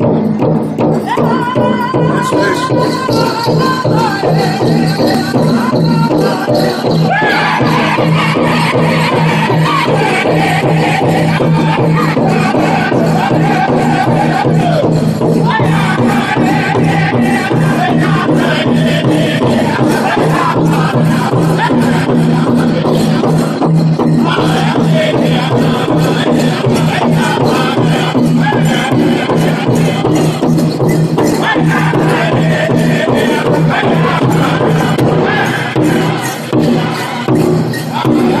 Let's go. Yeah!